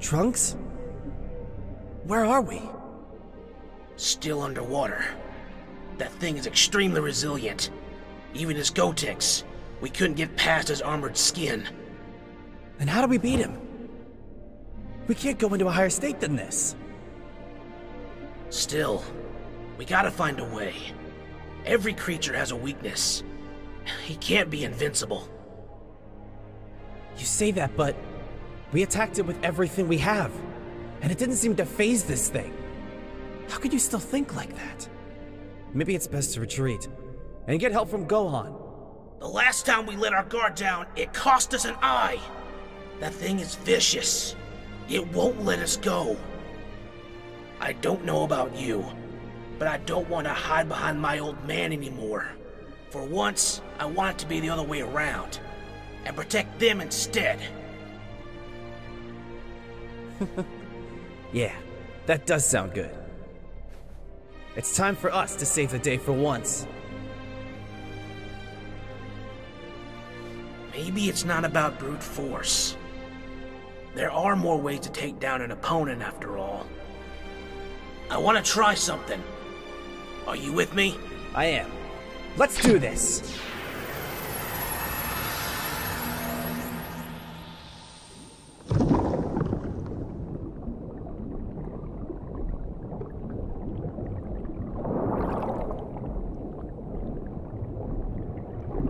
Trunks? Where are we? Still underwater. That thing is extremely resilient. Even as Gotenks, we couldn't get past his armored skin. And how do we beat him? We can't go into a higher state than this. Still, we gotta find a way. Every creature has a weakness. He can't be invincible. You say that, but we attacked it with everything we have, and it didn't seem to faze this thing. How could you still think like that? Maybe it's best to retreat and get help from Gohan. The last time we let our guard down, it cost us an eye. That thing is vicious. It won't let us go. I don't know about you, but I don't want to hide behind my old man anymore. For once, I want it to be the other way around, and protect them instead. Yeah, that does sound good. It's time for us to save the day for once. Maybe it's not about brute force. There are more ways to take down an opponent after all. I want to try something. Are you with me? I am. Let's do this!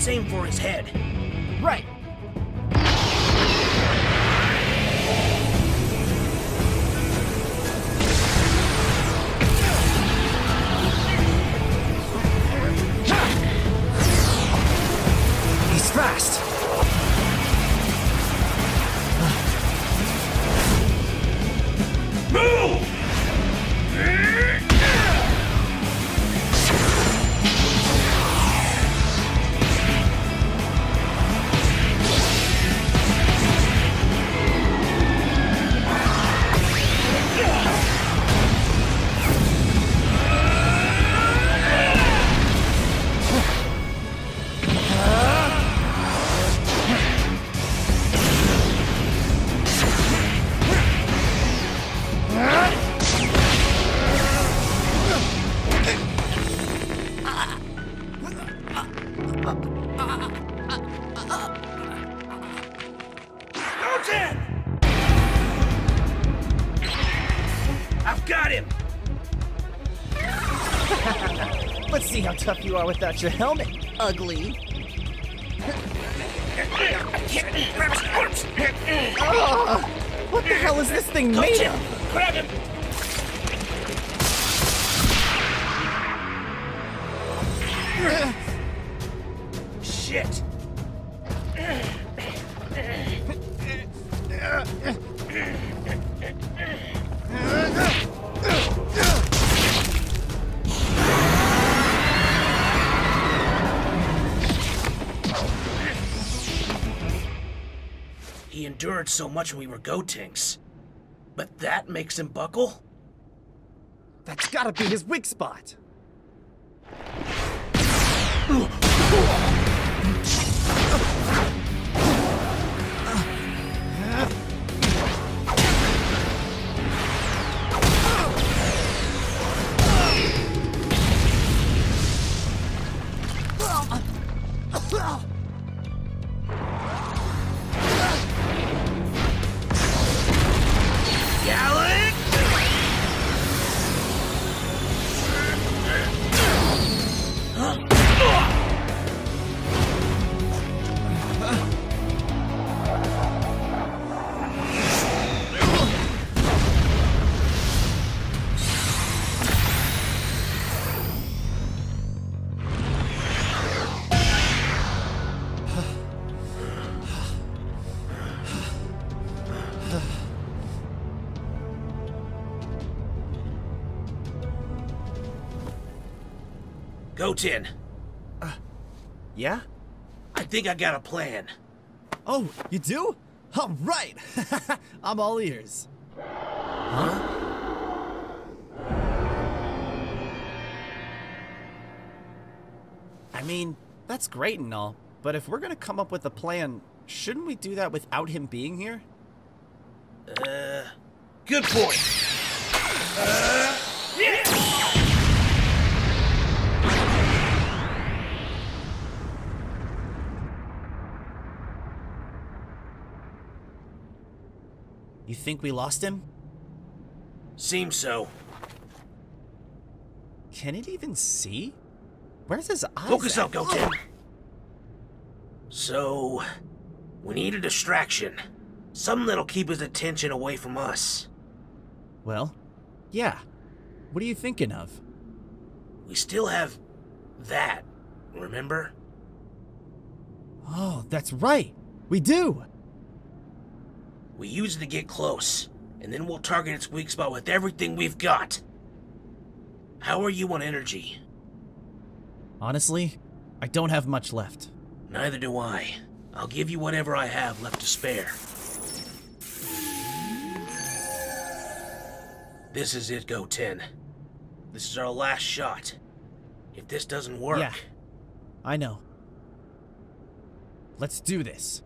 Let's aim for his head. Right! I've got him! Let's see how tough you are without your helmet, ugly. Ugh, what the hell is this thing made Goten! of? Grab him! Shit! He endured so much when we were Gotenks. But that makes him buckle? That's gotta be his weak spot. Goten, Yeah? I think I got a plan. Oh, you do? All right. I'm all ears. Huh? I mean, that's great and all, but if we're gonna come up with a plan, shouldn't we do that without him being here? Uh, good point. You think we lost him? Seems so. Can it even see? Where's his eyes? Focus at? up, Goten. Oh. So, we need a distraction. Something that'll keep his attention away from us. Well, yeah. What are you thinking of? We still have that, remember? Oh, that's right. We do. We use it to get close, and then we'll target its weak spot with everything we've got. How are you on energy? Honestly, I don't have much left. Neither do I. I'll give you whatever I have left to spare. This is it, Goten. This is our last shot. If this doesn't work, Yeah. I know. Let's do this.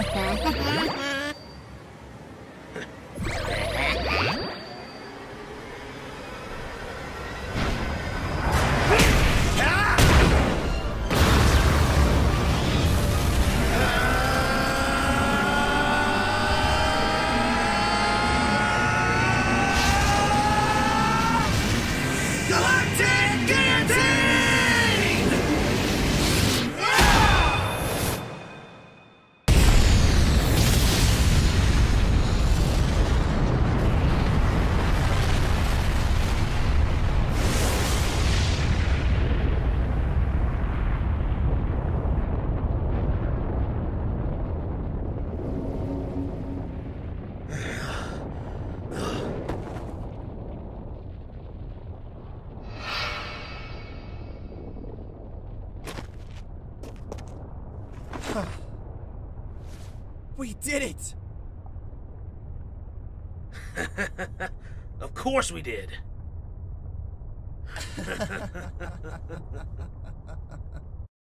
Okay. We did it! of course we did.